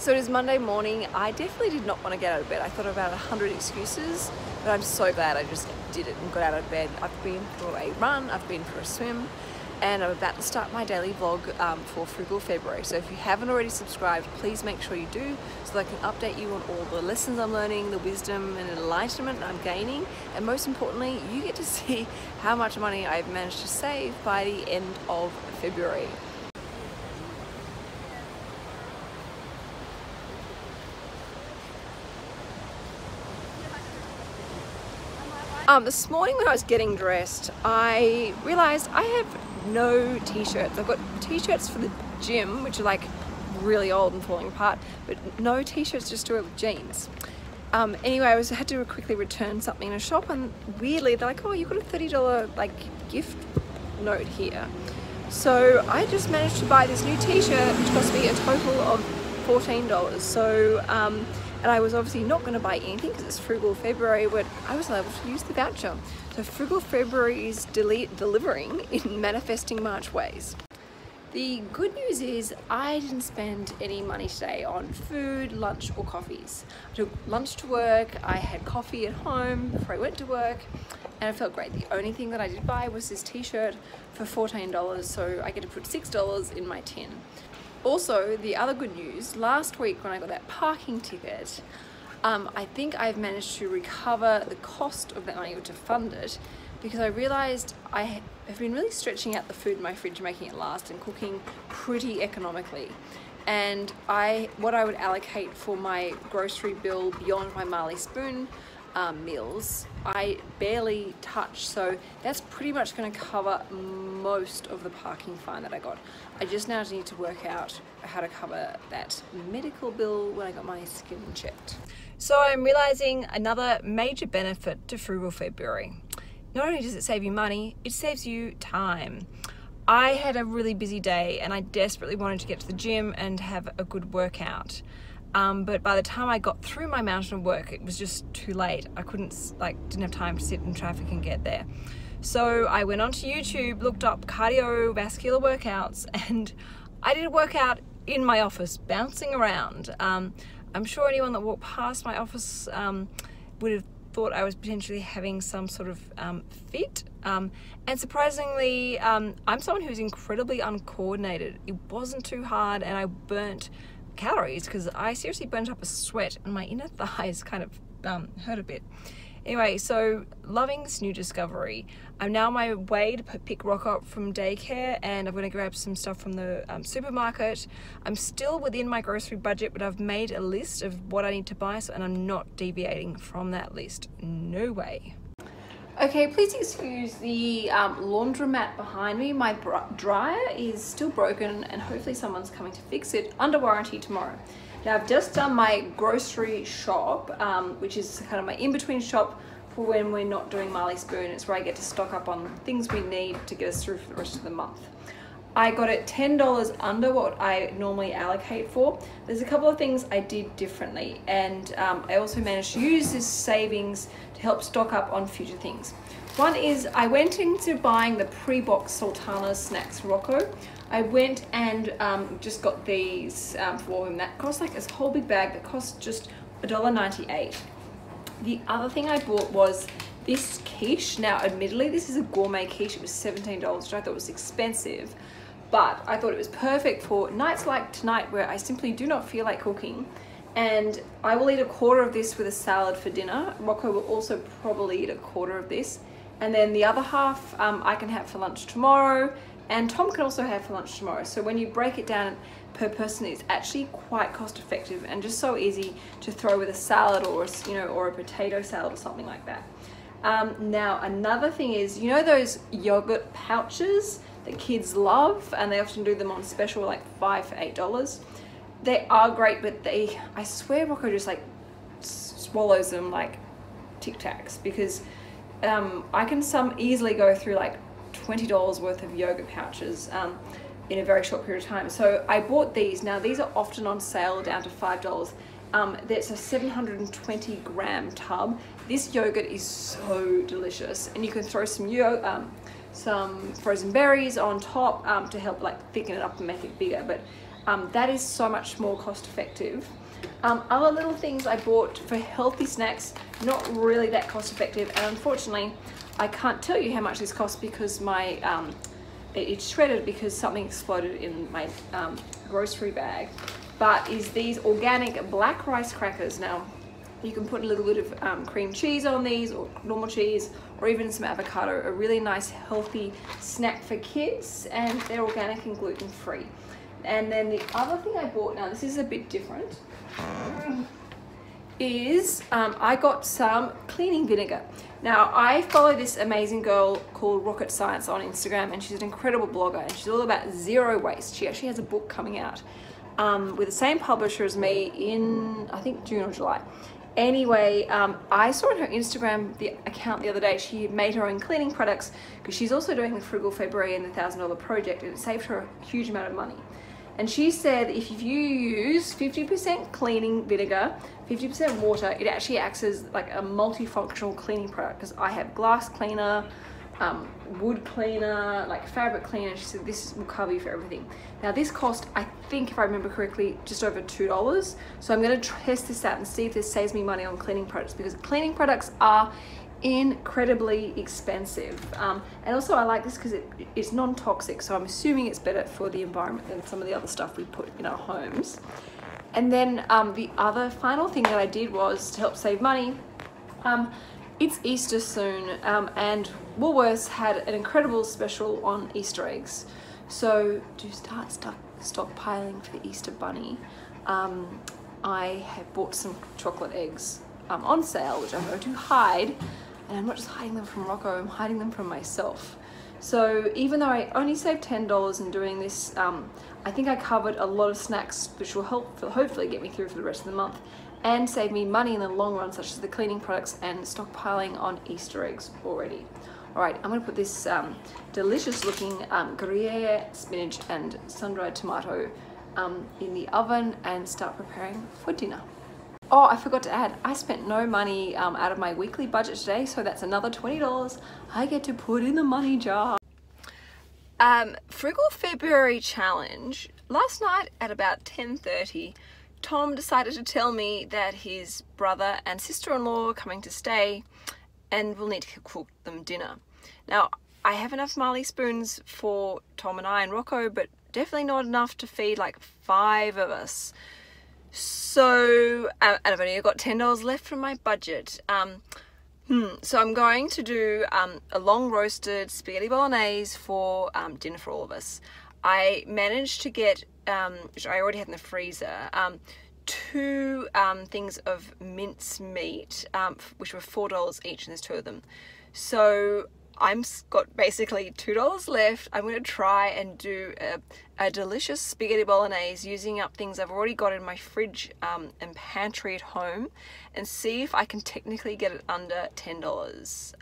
So it is Monday morning. I definitely did not want to get out of bed. I thought about a hundred excuses, but I'm so glad I just did it and got out of bed. I've been for a run, I've been for a swim, and I'm about to start my daily vlog um, for Frugal February. So if you haven't already subscribed, please make sure you do so that I can update you on all the lessons I'm learning, the wisdom and enlightenment I'm gaining, and most importantly, you get to see how much money I've managed to save by the end of February. Um, this morning when I was getting dressed, I realized I have no t-shirts. I've got t-shirts for the gym, which are like really old and falling apart, but no t-shirts just to wear with jeans. Um, anyway, I was had to quickly return something in a shop, and weirdly they're like, "Oh, you've got a thirty dollar like gift note here." So I just managed to buy this new T-shirt, which cost me a total of fourteen dollars. So um, and I was obviously not going to buy anything because it's Frugal February, but I was able to use the voucher. So Frugal February is delivering in manifesting March ways. The good news is I didn't spend any money today on food, lunch or coffees. I took lunch to work, I had coffee at home before I went to work and it felt great. The only thing that I did buy was this t-shirt for $14 so I get to put $6 in my tin. Also, the other good news, last week when I got that parking ticket, um, I think I've managed to recover the cost of that money to fund it because I realized I have been really stretching out the food in my fridge, making it last and cooking pretty economically. And I, what I would allocate for my grocery bill beyond my Marley Spoon um, meals I barely touch. So that's pretty much going to cover most of the parking fine that I got. I just now need to work out how to cover that medical bill when I got my skin checked. So I'm realizing another major benefit to Frugal February. Not only does it save you money it saves you time. I had a really busy day and I desperately wanted to get to the gym and have a good workout um, but by the time I got through my mountain of work, it was just too late. I couldn't, like, didn't have time to sit in traffic and get there. So I went onto YouTube, looked up cardiovascular workouts, and I did a workout in my office, bouncing around. Um, I'm sure anyone that walked past my office um, would have thought I was potentially having some sort of um, fit. Um, and surprisingly, um, I'm someone who's incredibly uncoordinated. It wasn't too hard, and I burnt calories because I seriously burnt up a sweat and my inner thighs kind of um, hurt a bit. Anyway, so loving this new discovery. I'm now on my way to pick Rock up from daycare and I'm going to grab some stuff from the um, supermarket. I'm still within my grocery budget, but I've made a list of what I need to buy so, and I'm not deviating from that list. No way. Okay, please excuse the um, laundromat behind me. My dryer is still broken and hopefully someone's coming to fix it under warranty tomorrow. Now I've just done my grocery shop, um, which is kind of my in-between shop for when we're not doing Marley Spoon. It's where I get to stock up on things we need to get us through for the rest of the month. I got it $10 under what I normally allocate for. There's a couple of things I did differently and um, I also managed to use this savings to help stock up on future things. One is I went into buying the pre-box Sultana snacks Rocco. I went and um, just got these um, for him. That cost like this whole big bag that cost just $1.98. The other thing I bought was this quiche. Now, admittedly, this is a gourmet quiche. It was $17, which I thought was expensive but I thought it was perfect for nights like tonight where I simply do not feel like cooking and I will eat a quarter of this with a salad for dinner. Rocco will also probably eat a quarter of this and then the other half um, I can have for lunch tomorrow and Tom can also have for lunch tomorrow. So when you break it down per person, it's actually quite cost effective and just so easy to throw with a salad or you know or a potato salad or something like that. Um, now another thing is, you know those yogurt pouches that kids love and they often do them on special like five for eight dollars. They are great but they i swear rocco just like swallows them like tic tacs because um, i can some easily go through like $20 worth of yogurt pouches um, in a very short period of time. So i bought these. Now these are often on sale down to five dollars. Um, there's a 720 gram tub. This yogurt is so delicious and you can throw some yo um, some frozen berries on top um, to help like thicken it up and make it bigger. But Um, that is so much more cost effective. Um, other little things I bought for healthy snacks, not really that cost effective. And unfortunately, I can't tell you how much this cost because my um, it, it's shredded because something exploded in my um, grocery bag. But is these organic black rice crackers. Now, you can put a little bit of um, cream cheese on these or normal cheese or even some avocado. A really nice healthy snack for kids and they're organic and gluten free. And then the other thing I bought, now this is a bit different, is um, I got some cleaning vinegar. Now I follow this amazing girl called Rocket Science on Instagram and she's an incredible blogger and she's all about zero waste. She actually has a book coming out um, with the same publisher as me in I think June or July. Anyway, um, I saw on her Instagram the account the other day, she made her own cleaning products because she's also doing the Frugal February and the $1,000 project and it saved her a huge amount of money. And she said if you use 50% cleaning vinegar, 50% water, it actually acts as like a multifunctional cleaning product because I have glass cleaner, um, wood cleaner, like fabric cleaner. She said this will cover you for everything. Now this cost, I think if I remember correctly, just over $2. So I'm gonna test this out and see if this saves me money on cleaning products because cleaning products are incredibly expensive. Um, and also I like this because it, it's non-toxic, so I'm assuming it's better for the environment than some of the other stuff we put in our homes. And then um, the other final thing that I did was to help save money, um, it's Easter soon um, and Woolworths had an incredible special on Easter eggs. So to start stock, stockpiling for the Easter bunny, um, I have bought some chocolate eggs um, on sale, which I'm going to hide. And I'm not just hiding them from Rocco, I'm hiding them from myself. So even though I only saved $10 in doing this, um, I think I covered a lot of snacks which will help hopefully get me through for the rest of the month and save me money in the long run, such as the cleaning products and stockpiling on Easter eggs already. All right, I'm gonna put this um, delicious looking um, Gruyere spinach and sun-dried tomato um, in the oven and start preparing for dinner. Oh, I forgot to add, I spent no money um, out of my weekly budget today, so that's another $20 I get to put in the money jar. Um, Frugal February Challenge. Last night at about 10.30, Tom decided to tell me that his brother and sister-in-law are coming to stay and we'll need to cook them dinner. Now, I have enough Marley spoons for Tom and I and Rocco, but definitely not enough to feed like five of us. So, and I've only got $10 left from my budget. Um, hmm, so I'm going to do um, a long roasted spaghetti bolognese for um, dinner for all of us. I managed to get, um, which I already had in the freezer, um, two um, things of mince meat, um, which were $4 each, and there's two of them. So I'm got basically $2 left. I'm going to try and do a, a, delicious spaghetti bolognese using up things I've already got in my fridge um, and pantry at home and see if I can technically get it under $10.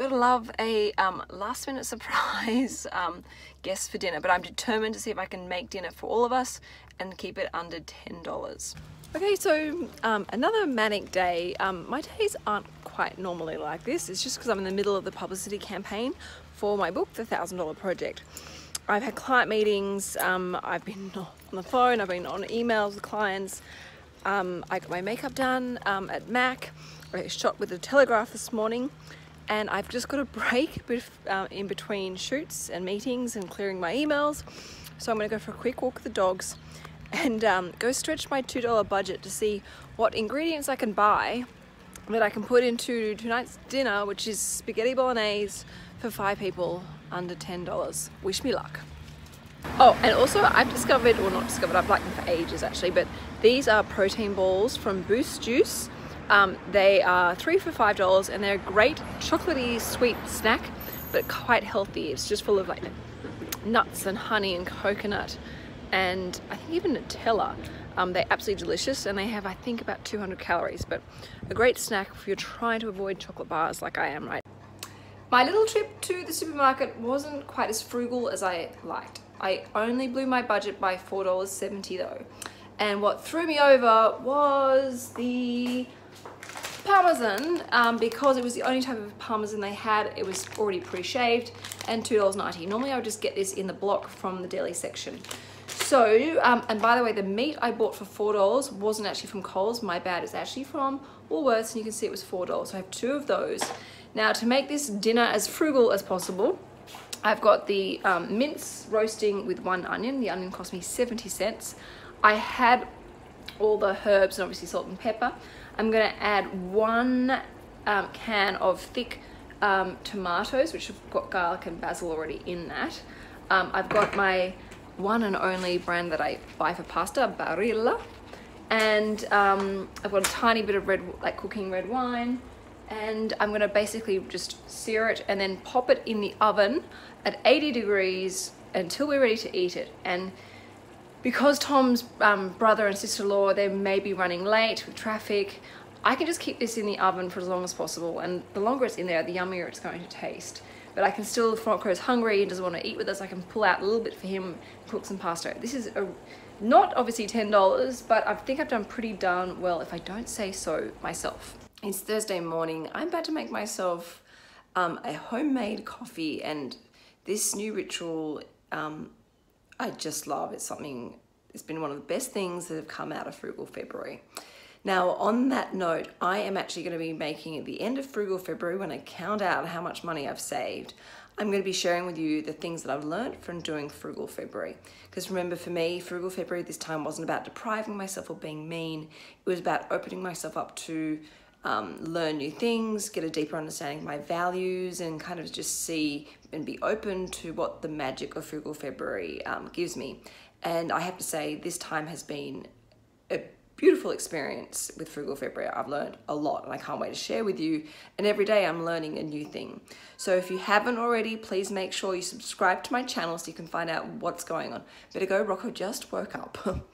Gotta love a um, last minute surprise um, guest for dinner, but I'm determined to see if I can make dinner for all of us and keep it under $10. Okay, so um, another manic day. Um, my days aren't quite normally like this. It's just because I'm in the middle of the publicity campaign for my book, The Thousand Dollar Project. I've had client meetings, um, I've been on the phone, I've been on emails with clients. Um, I got my makeup done um, at MAC. I shot with the Telegraph this morning and I've just got a break uh, in between shoots and meetings and clearing my emails. So I'm gonna go for a quick walk with the dogs and um, go stretch my $2 budget to see what ingredients I can buy that I can put into tonight's dinner, which is spaghetti bolognese for five people under $10. Wish me luck. Oh, and also I've discovered, or not discovered, I've liked them for ages actually, but these are protein balls from Boost Juice. Um, they are three for five dollars and they're a great chocolatey sweet snack, but quite healthy. It's just full of like nuts and honey and coconut and I think even Nutella. Um, they're absolutely delicious and they have I think about 200 calories but a great snack if you're trying to avoid chocolate bars like I am right my little trip to the supermarket wasn't quite as frugal as I liked I only blew my budget by $4.70 though and what threw me over was the parmesan um, because it was the only type of parmesan they had it was already pre-shaved and $2.90. Normally I would just get this in the block from the deli section. So, um, and by the way, the meat I bought for $4 wasn't actually from Coles, my bad, it's actually from Woolworths and you can see it was $4. So I have two of those. Now to make this dinner as frugal as possible, I've got the um, mince roasting with one onion. The onion cost me 70 cents. I had all the herbs and obviously salt and pepper. I'm gonna add one um, can of thick um, tomatoes, which have got garlic and basil already in that. Um, I've got my one and only brand that I buy for pasta, Barilla. And um, I've got a tiny bit of red, like cooking red wine. And I'm gonna basically just sear it and then pop it in the oven at 80 degrees until we're ready to eat it. And because Tom's um, brother and sister-in-law, they may be running late with traffic, I can just keep this in the oven for as long as possible. And the longer it's in there, the yummier it's going to taste. But I can still, if is hungry and doesn't want to eat with us, I can pull out a little bit for him, cook some pasta. This is a, not obviously $10, but I think I've done pretty darn well if I don't say so myself. It's Thursday morning. I'm about to make myself um, a homemade coffee and this new ritual um, I just love. It's something, it's been one of the best things that have come out of Frugal February. Now, on that note, I am actually going to be making at the end of Frugal February, when I count out how much money I've saved, I'm going to be sharing with you the things that I've learned from doing Frugal February. Because remember, for me, Frugal February this time wasn't about depriving myself or being mean. It was about opening myself up to um, learn new things, get a deeper understanding of my values, and kind of just see and be open to what the magic of Frugal February um, gives me. And I have to say, this time has been a beautiful experience with Frugal February. I've learned a lot and I can't wait to share with you. And every day I'm learning a new thing. So if you haven't already, please make sure you subscribe to my channel so you can find out what's going on. Better go, Rocco just woke up.